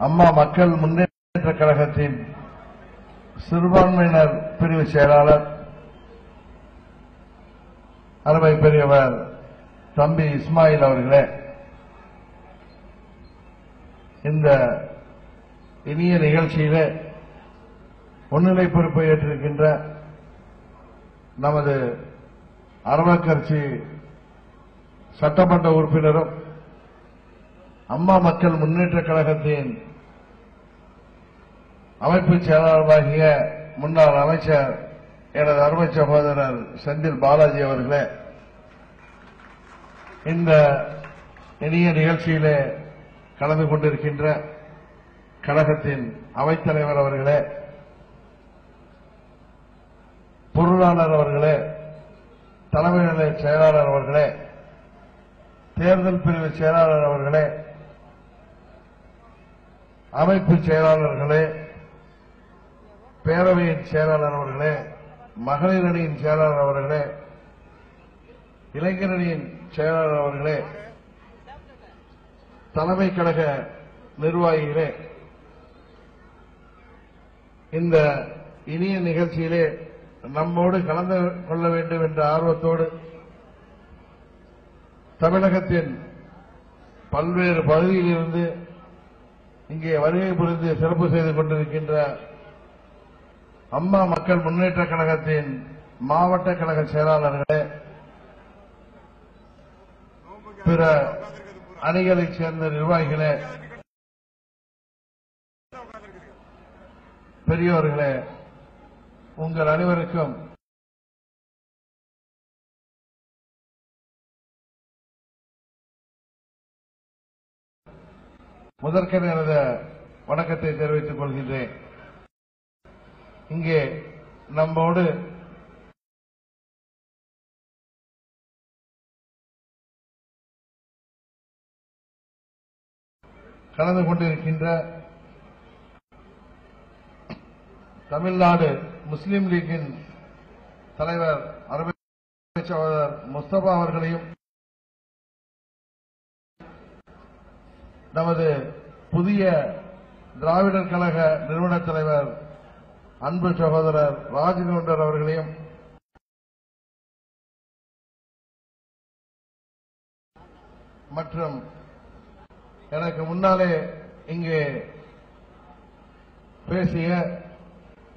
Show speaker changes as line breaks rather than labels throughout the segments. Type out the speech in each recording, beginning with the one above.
அம்மா மக்கள் முன்னேற்ற கழகத்தின் சிறுபான்மையினர் பிரிவு செயலாளர் அருமை பெரியவர் தம்பி இஸ்மாயில் அவர்களே இந்த இனிய நிகழ்ச்சியிலே முன்னிலை பொறுப்பை ஏற்றிருக்கின்ற நமது அரவக்கட்சி சட்டமன்ற உறுப்பினரும் அம்மா மக்கள் முன்னேற்ற கழகத்தின் அமைப்பு செயலாளராகிய முன்னாள் அமைச்சர் எனது அருமை சகோதரர் செந்தில் பாலாஜி அவர்களே இந்த இனிய நிகழ்ச்சியிலே கலந்து கொண்டிருக்கின்ற கழகத்தின் அவைத்தலைவர் அவர்களே பொருளாளர் அவர்களே தலைமை நிலைய செயலாளர் அவர்களே தேர்தல் பிரிவு செயலாளர் அவர்களே அமைப்பு செயலாளர்களே பேரவையின் செயலாளர் அவர்களே மகளிர் அணியின் செயலாளர் அவர்களே இளைஞரணியின் செயலாளர் அவர்களே தலைமை கழக நிர்வாகிகளே இந்த இனிய நிகழ்ச்சியிலே நம்மோடு கலந்து கொள்ள வேண்டும் என்ற ஆர்வத்தோடு தமிழகத்தின் பல்வேறு பகுதியிலிருந்து இங்கே வருகை புரிந்து சிறப்பு செய்து கொண்டிருக்கின்ற அம்மா மக்கள் முன்னேற்ற கழகத்தின் மாவட்ட கழக செயலாளர்களே பிற அணிகளைச் சேர்ந்த நிர்வாகிகளே பெரியோர்களே உங்கள் அனைவருக்கும் முதற்கன எனது வணக்கத்தை தெரிவித்துக் கொள்கின்றேன். இங்கே நம்மோடு கலந்து கொண்டிருக்கின்ற தமிழ்நாடு முஸ்லீம் லீக்கின் தலைவர் அருமை சகோதரர் முஸ்தபா அவர்களையும் நமது புதிய திராவிடர் கழக நிறுவன தலைவர் அன்பு சகோதரர் ராஜகவுண்டர் அவர்களையும் மற்றும் எனக்கு முன்னாலே இங்கே பேசிய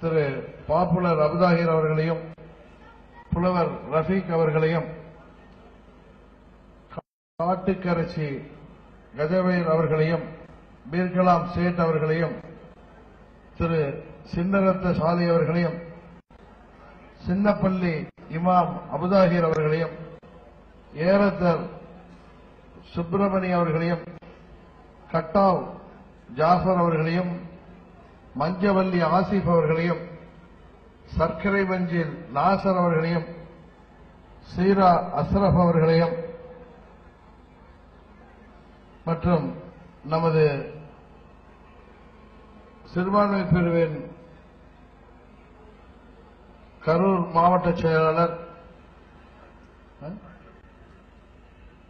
திரு பாப்புலர் அபுதாகிர் அவர்களையும் புலவர் ரஃபீக் அவர்களையும் காட்டுக்கரசி கஜவேல் அவர்களையும் பீர்கலாம் சேட் அவர்களையும் திரு சின்னரத்த சாலை அவர்களையும் சின்னப்பள்ளி இமாம் அபுதாகிர் அவர்களையும் ஏரத்தர் சுப்பிரமணி அவர்களையும் கட்டாவ் ஜாஃபர் அவர்களையும் மஞ்சவல்லி ஆசிப் அவர்களையும் சர்க்கரை மஞ்சில் நாசர் அவர்களையும் சீரா அஸ்ரப் அவர்களையும் மற்றும் நமது சிறுபான்மை பிரிவின் கரூர் மாவட்ட செயலாளர்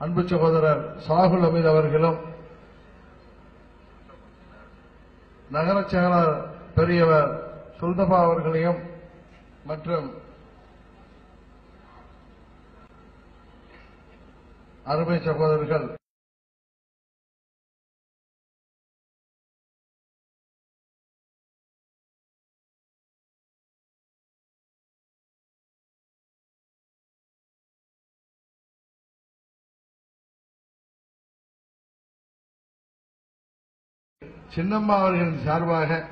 அன்பு சகோதரர் சாகுல் அமீத் அவர்களும் நகர செயலாளர் பெரியவர் சுல்தபா அவர்களையும் மற்றும் அருமை சகோதரர்கள் சின்னம்மா அவர்களின் சார்பாக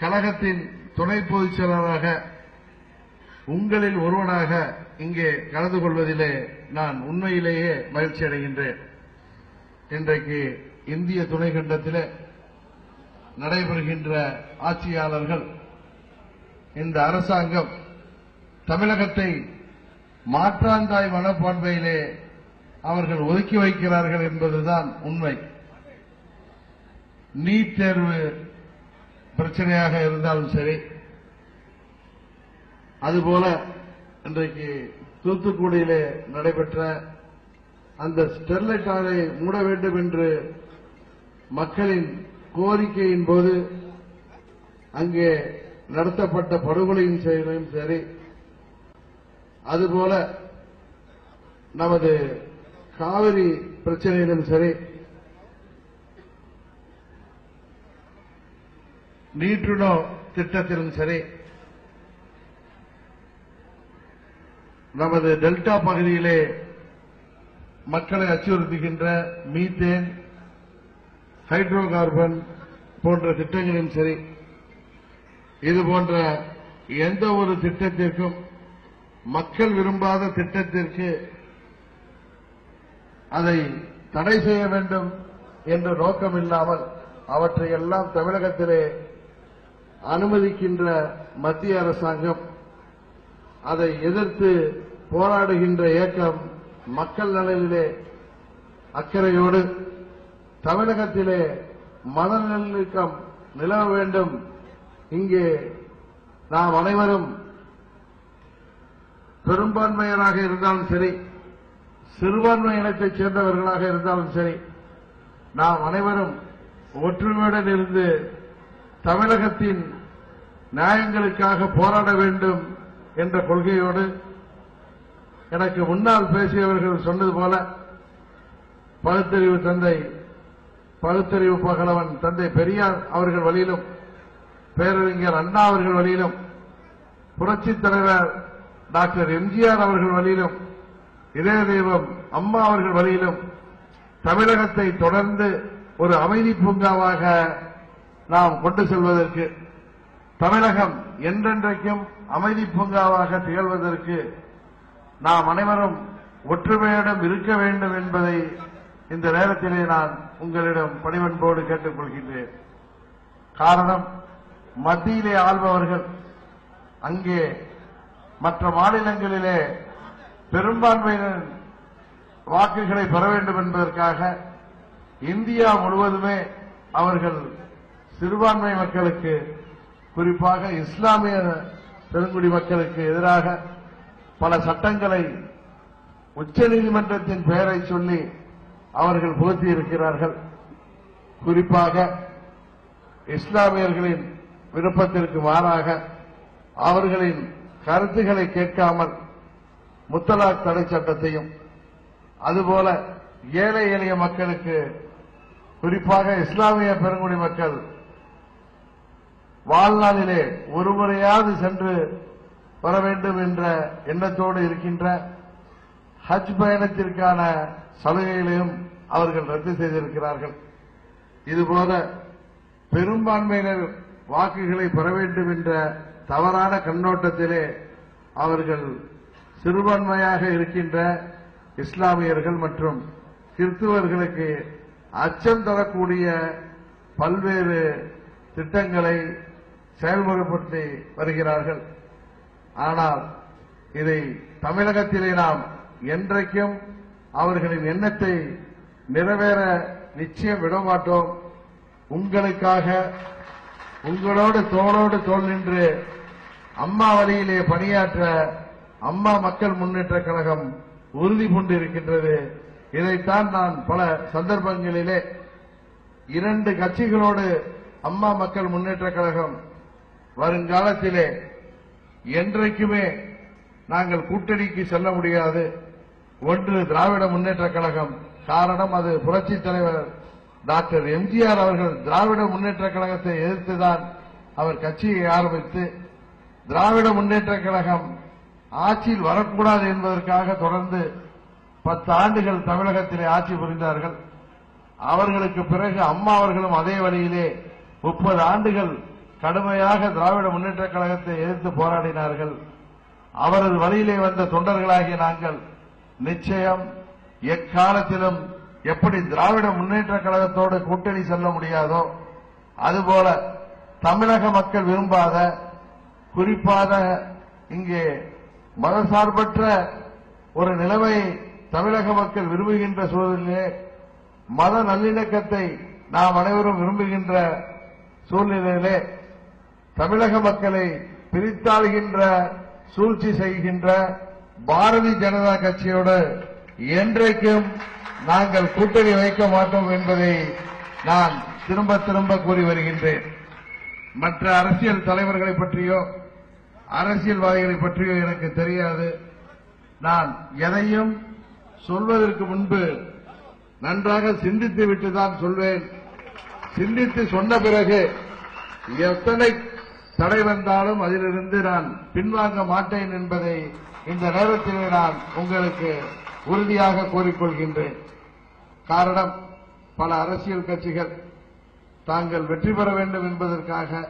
கழகத்தின் துணை பொதுச் செயலாளராக உங்களில் ஒருவனாக இங்கே கலந்து கொள்வதிலே நான் உண்மையிலேயே மகிழ்ச்சி அடைகின்றேன். இன்றைக்கு இந்திய துணைக்கண்டத்திலே நடைபெறுகின்ற ஆட்சியாளர்கள் இந்த அரசாங்கம் தமிழகத்தை மாற்றாந்தாய் மனப்பான்மையிலே அவர்கள் ஒதுக்கி வைக்கிறார்கள் என்பதுதான் உண்மை. நீட் தேர்வு பிரச்சனையாக இருந்தாலும் சரி அதுபோல இன்றைக்கு தூத்துக்குடியிலே நடைபெற்ற அந்த ஸ்டெர்லைட் ஆலை மூட வேண்டும் என்று மக்களின் கோரிக்கையின் போது அங்கே நடத்தப்பட்ட படுகொலையின் செயலையும் சரி. அதுபோல நமது காவிரி பிரச்சனையிலும் சரி நீட்டுணோ திட்டத்திலும் சரி நமது டெல்டா பகுதியிலே மக்களை அச்சுறுத்துகின்ற மீத்தேன் ஹைட்ரோ கார்பன் போன்ற திட்டங்களிலும் சரி இது போன்ற எந்த ஒரு திட்டத்திற்கும் மக்கள் விரும்பாத திட்டத்திற்கு அதை தடை செய்ய வேண்டும் என்ற நோக்கம் இல்லாமல் அவற்றை எல்லாம் தமிழகத்திலே அனுமதிக்கின்ற மத்திய அரசாங்கம் அதை எதிர்த்து போராடுகின்ற இயக்கம் மக்கள் நலனிலே அக்கறையோடு தமிழகத்திலே மத நல்லிணக்கம் நிலவ வேண்டும். இங்கே நாம் அனைவரும் பெரும்பான்மையராக இருந்தாலும் சரி சிறுபான்மை இனத்தைச் சேர்ந்தவர்களாக இருந்தாலும் சரி நாம் அனைவரும் ஒற்றுமையுடன் இருந்து தமிழகத்தின் நியாயங்களுக்காக போராட வேண்டும் என்ற கொள்கையோடு எனக்கு முன்னால் பேசியவர்கள் சொன்னது போல பகுத்தறிவு தந்தை பகுத்தறிவு பகலவன் தந்தை பெரியார் அவர்கள் வழியிலும் பேரறிஞர் அண்ணா அவர்கள் வழியிலும் புரட்சித் தலைவர் டாக்டர் எம்ஜிஆர் அவர்கள் வழியிலும் இதய தெய்வம் அம்மா அவர்கள் வழியிலும் தமிழகத்தை தொடர்ந்து ஒரு அமைதி பூங்காவாக நாம் கொண்டு செல்வதற்கு தமிழகம் என்றென்றைக்கும் அமைதி பூங்காவாக திகழ்வதற்கு நாம் அனைவரும் ஒற்றுமையிடம் இருக்க வேண்டும் என்பதை இந்த நேரத்திலே நான் உங்களிடம் பணிவன்போடு கேட்டுக் கொள்கின்றேன் காரணம் மத்தியிலே ஆள்பவர்கள் அங்கே மற்ற மாநிலங்களிலே பெரும்பான்மையினர் வாக்குகளை பெற வேண்டும் என்பதற்காக இந்தியா முழுவதுமே அவர்கள் சிறுபான்மை மக்களுக்கு குறிப்பாக இஸ்லாமிய பெருங்குடி மக்களுக்கு எதிராக பல சட்டங்களை உச்சநீதிமன்றத்தின் பெயரை சொல்லி அவர்கள் புகுத்தியிருக்கிறார்கள். குறிப்பாக இஸ்லாமியர்களின் விருப்பத்திற்கு மாறாக அவர்களின் கருத்துக்களை கேட்காமல் முத்தலாக் தடை சட்டத்தையும் அதுபோல ஏழை எளிய மக்களுக்கு குறிப்பாக இஸ்லாமிய பெருங்குடி மக்கள் வாழ்நாளிலே ஒரு முறையாவது சென்று வர வேண்டும் என்ற எண்ணத்தோடு இருக்கின்ற ஹஜ் பயணத்திற்கான சலுகைகளையும் அவர்கள் ரத்து செய்திருக்கிறார்கள். இதுபோல பெரும்பான்மையினர் வாக்குகளை பெற வேண்டும் என்ற தவறான கண்ணோட்டத்திலே அவர்கள் சிறுபான்மையாக இருக்கின்ற இஸ்லாமியர்கள் மற்றும் கிறிஸ்துவர்களுக்கு அச்சம் தரக்கூடிய பல்வேறு திட்டங்களை செயல்முறைப்படுத்தி வருகிறார்கள். ஆனால் இதை தமிழகத்திலே நாம் என்றைக்கும் அவர்களின் எண்ணத்தை நிறைவேற நிச்சயம் விடமாட்டோம் உங்களுக்காக உங்களோடு தோளோடு தோல் நின்று அம்மா வழியிலே பணியாற்ற அம்மா மக்கள் முன்னேற்ற கழகம் உறுதி கொண்டிருக்கின்றது இதைத்தான் நான் பல சந்தர்ப்பங்களிலே இரண்டு கட்சிகளோடு அம்மா மக்கள் முன்னேற்ற கழகம் வருங்காலத்திலே என்றைக்குமே நாங்கள் கூட்டணிக்கு செல்ல முடியாது. ஒன்று திராவிட முன்னேற்ற கழகம். காரணம் அது புரட்சித் தலைவர் டாக்டர் எம்ஜிஆர் அவர்கள் திராவிட முன்னேற்ற கழகத்தை எதிர்த்துதான் அவர் கட்சியை ஆரம்பித்து திராவிட முன்னேற்ற கழகம் ஆட்சியில் வரக்கூடாது என்பதற்காக தொடர்ந்து பத்து ஆண்டுகள் தமிழகத்திலே ஆட்சி புரிந்தார்கள். அவர்களுக்கு பிறகு அம்மா அவர்களும் அதே வழியிலே முப்பது ஆண்டுகள் கடுமையாக திராவிட முன்னேற்ற கழகத்தை எதிர்த்து போராடினார்கள். அவரது வழியிலே வந்த தொண்டர்களாகிய நாங்கள் நிச்சயம் எக்காலத்திலும் எப்படி திராவிட முன்னேற்ற கழகத்தோடு கூட்டணி செல்ல முடியாதோ அதுபோல தமிழக மக்கள் விரும்பாத குறிப்பாக இங்கே மதசார்பற்ற ஒரு நிலைமையை தமிழக மக்கள் விரும்புகின்ற சூழலிலே மத நல்லிணக்கத்தை நாம் அனைவரும் விரும்புகின்ற சூழ்நிலையிலே தமிழக மக்களை பிரித்தாளுகின்ற சூழ்ச்சி செய்கின்ற பாரதிய ஜனதா கட்சியோடு என்றைக்கும் நாங்கள் கூட்டணி வைக்க மாட்டோம் என்பதை நான் திரும்ப திரும்ப கூறி வருகின்றேன். மற்ற அரசியல் தலைவர்களை பற்றியோ அரசியல்வாதிகளை பற்றியோ எனக்கு தெரியாது. நான் எதையும் சொல்வதற்கு முன்பு நன்றாக சிந்தித்து விட்டுதான் சொல்வேன். சிந்தித்து சொன்ன பிறகு எத்தனை தடை வந்தாலும் அதிலிருந்து நான் பின்வாங்க மாட்டேன் என்பதை இந்த நேரத்திலே நான் உங்களுக்கு உறுதியாக கூறிக்கொள்கின்றேன். காரணம் பல அரசியல் கட்சிகள் தாங்கள் வெற்றி பெற வேண்டும் என்பதற்காக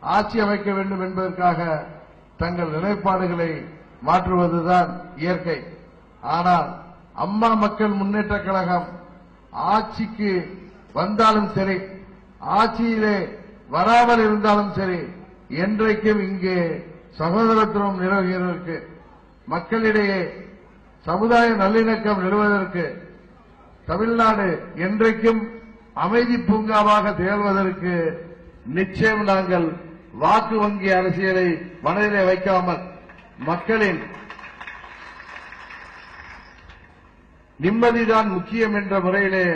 ஆட்சி அமைக்க வேண்டும் என்பதற்காக தங்கள் நிலைப்பாடுகளை மாற்றுவதுதான் இயற்கை. ஆனால் அம்மா மக்கள் முன்னேற்ற கழகம் ஆட்சிக்கு வந்தாலும் சரி ஆட்சியிலே வராமல் இருந்தாலும் சரி என்றைக்கும் இங்கே சகோதரத்துவம் நிலவுகிறதற்கு மக்களிடையே சமுதாய நல்லிணக்கம் நிறுவதற்கு தமிழ்நாடு என்றைக்கும் அமைதி பூங்காவாக திகழ்வதற்கு நிச்சயம் நாங்கள் வாக்கு வங்கி அரசியலை மனதிலே வைக்காமல் மக்களின் நிம்மதிதான் முக்கியம் என்ற முறையிலே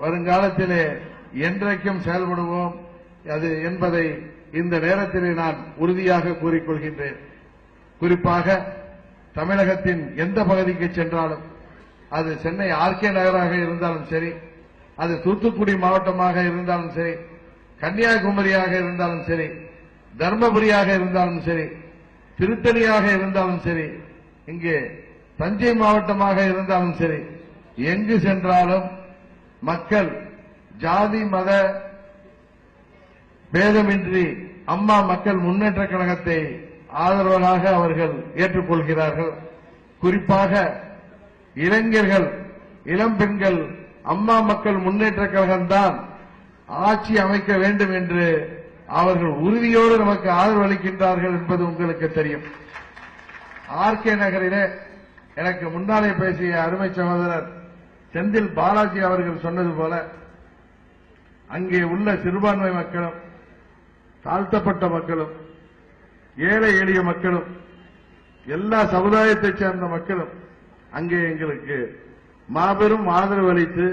வருங்காலத்திலே என்றைக்கும் செயல்படுவோம். அது என்பதை இந்த நேரத்திலே நான் உறுதியாக கூறிக்கொள்கின்றேன். குறிப்பாக தமிழகத்தின் எந்த பகுதிக்கு சென்றாலும் அது சென்னை ஆர்கே நகராக இருந்தாலும் சரி அது தூத்துக்குடி மாவட்டமாக இருந்தாலும் சரி கன்னியாகுமரியாக இருந்தாலும் சரி தர்மபுரியாக இருந்தாலும் சரி திருத்தணியாக இருந்தாலும் சரி இங்கே தஞ்சை மாவட்டமாக இருந்தாலும் சரி எங்கு சென்றாலும் மக்கள் ஜாதி மத பேதமின்றி அம்மா மக்கள் முன்னேற்ற கழகத்தை ஆதரவாக அவர்கள் ஏற்றுக்கொள்கிறார்கள். குறிப்பாக இளைஞர்கள் இளம் பெண்கள் அம்மா மக்கள் முன்னேற்ற கழகம்தான் ஆட்சி அமைக்க வேண்டும் என்று அவர்கள் உறுதியோடு நமக்கு ஆதரவு அளிக்கின்றார்கள் என்பது உங்களுக்கு தெரியும். ஆர்கே நகரிலே எனக்கு முன்னாலே பேசிய அருமை சகோதரர் செந்தில் பாலாஜி அவர்கள் சொன்னது போல அங்கே உள்ள சிறுபான்மை மக்களும் தாழ்த்தப்பட்ட மக்களும் ஏழை எளிய மக்களும் எல்லா சமுதாயத்தைச் சேர்ந்த மக்களும் அங்கே எங்களுக்கு மாபெரும் ஆதரவு அளித்து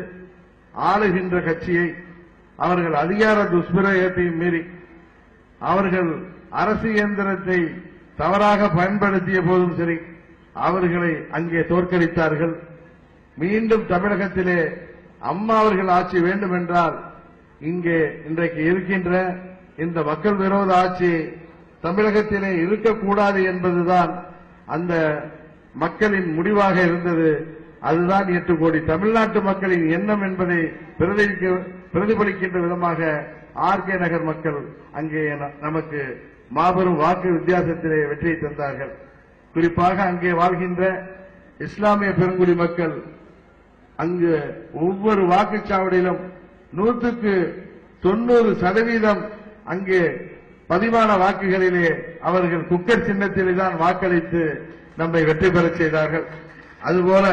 ஆளுகின்ற கட்சியை அவர்கள் அதிகார துஷ்பிரயோகத்தையும் மீறி அவர்கள் அரசு இயந்திரத்தை தவறாக பயன்படுத்திய போதும் சரி அவர்களை அங்கே தோற்கடித்தார்கள். மீண்டும் தமிழகத்திலே அம்மா அவர்கள் ஆட்சி வேண்டும் என்றால் இங்கே இன்றைக்கு இருக்கின்ற இந்த மக்கள் விரோத ஆட்சி தமிழகத்திலே இருக்கக்கூடாது என்பதுதான் அந்த மக்களின் முடிவாக இருந்தது. அதுதான் எட்டு கோடி தமிழ்நாட்டு மக்களின் எண்ணம் என்பதை பிரதிபலிக்க- பிரதிபலிக்கின்ற விதமாக ஆர்கே நகர் மக்கள் அங்கே ந- நமக்கு மாபெரும் வாக்கு வித்தியாசத்திலே வெற்றியை தந்தார்கள். குறிப்பாக அங்கே வாழ்கின்ற இஸ்லாமிய பெருங்குடி மக்கள் அங்கு ஒவ்வொரு வாக்குச்சாவடியிலும் நூற்றுக்கு தொண்ணூறு சதவீதம் அங்கே பதிவான வாக்குகளிலே அவர்கள் குக்கர் சின்னத்திலே தான் வாக்களித்து நம்மை வெற்றி பெறச் செய்தார்கள். அதுபோல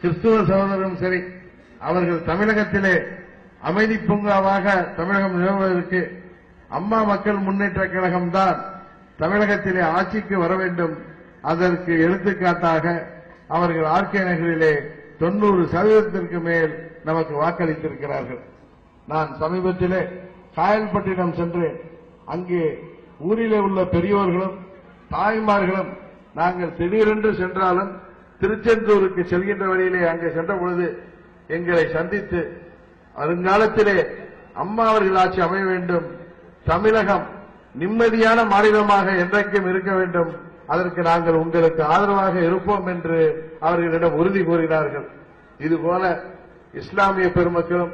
கிறிஸ்துவ சகோதரரும் சரி அவர்கள் தமிழகத்திலே அமைதி பூங்காவாக தமிழகம் நிலவுவதற்கு அம்மா மக்கள் முன்னேற்ற கழகம்தான் தமிழகத்திலே ஆட்சிக்கு வர வேண்டும். அதற்கு எடுத்துக்காட்டாக அவர்கள் ஆர்கே நகரிலே தொண்ணூறு சதவீதத்திற்கு மேல் நமக்கு வாக்களித்திருக்கிறார்கள். நான் சமீபத்திலே காயல்பட்டினம் சென்று அங்கே ஊரிலே உள்ள பெரியோர்களும் தாய்மார்களும் நாங்கள் திடீரென்று சென்றாலும் திருச்செந்தூருக்கு செல்கின்ற வழியிலே அங்கே சென்ற பொழுது எங்களை சந்தித்து வருங்காலத்திலே அம்மா அவர்கள் ஆட்சி அமைய வேண்டும் தமிழகம் நிம்மதியான மாநிலமாக என்றைக்கும் இருக்க வேண்டும் அதற்கு நாங்கள் உங்களுக்கு ஆதரவாக இருப்போம் என்று அவர்களிடம் உறுதி கூறினார்கள். இதுபோல இஸ்லாமிய பெருமக்களும்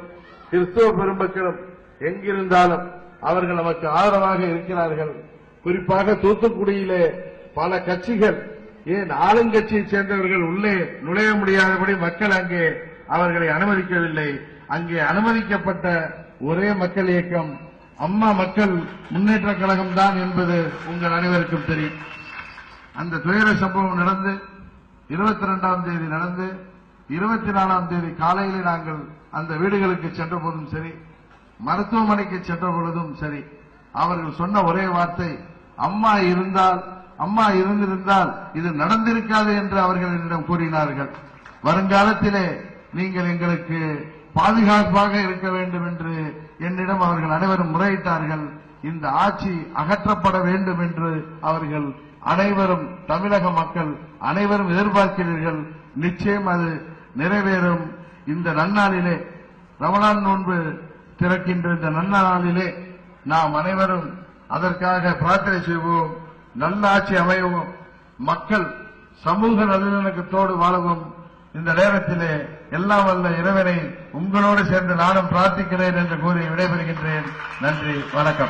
கிறிஸ்துவ பெருமக்களும் எங்கிருந்தாலும் அவர்கள் நமக்கு ஆதரவாக இருக்கிறார்கள். குறிப்பாக தூத்துக்குடியிலே பல கட்சிகள் ஏன் ஆளுங்கட்சியைச் சேர்ந்தவர்கள் உள்ளே நுழைய முடியாதபடி மக்கள் அங்கே அவர்களை அனுமதிக்கவில்லை. அங்கே அனுமதிக்கப்பட்ட ஒரே மக்கள் இயக்கம் அம்மா மக்கள் முன்னேற்ற கழகம் தான் என்பது உங்கள் அனைவருக்கும் தெரியும். அந்த துயர சம்பவம் நடந்து இருபத்தி ரெண்டாம் தேதி நடந்து இருபத்தி நாலாம் தேதி காலையிலே நாங்கள் அந்த வீடுகளுக்கு சென்ற போதும் சரி மருத்துவமனைக்கு சென்ற பொழுதும் சரி அவர்கள் சொன்ன ஒரே வார்த்தை அம்மா இருந்தால் அம்மா இருந்திருந்தால் இது நடந்திருக்காது என்று அவர்கள் என்னிடம் கூறினார்கள். வருங்காலத்திலே நீங்கள் எங்களுக்கு பாதுகாப்பாக இருக்க வேண்டும் என்று என்னிடம் அவர்கள் அனைவரும் முறையிட்டார்கள். இந்த ஆட்சி அகற்றப்பட வேண்டும் என்று அவர்கள் அனைவரும் தமிழக மக்கள் அனைவரும் எதிர்பார்க்கிறீர்கள். நிச்சயம் அது நிறைவேறும். இந்த நன்னாளிலே ரமணான் நோன்பு திறக்கின்ற இந்த நன்னாளிலே நாம் அனைவரும் அதற்காக பிரார்த்தனை செய்வோம். நல்லாட்சி அமையவும். மக்கள் சமூக நல்லிணக்கத்தோடு வாழவும். இந்த நேரத்திலே எல்லாம் வல்ல இறைவனை உங்களோடு சேர்ந்து நானும் பிரார்த்திக்கிறேன் என்று கூறி விடைபெறுகின்றேன். நன்றி வணக்கம்.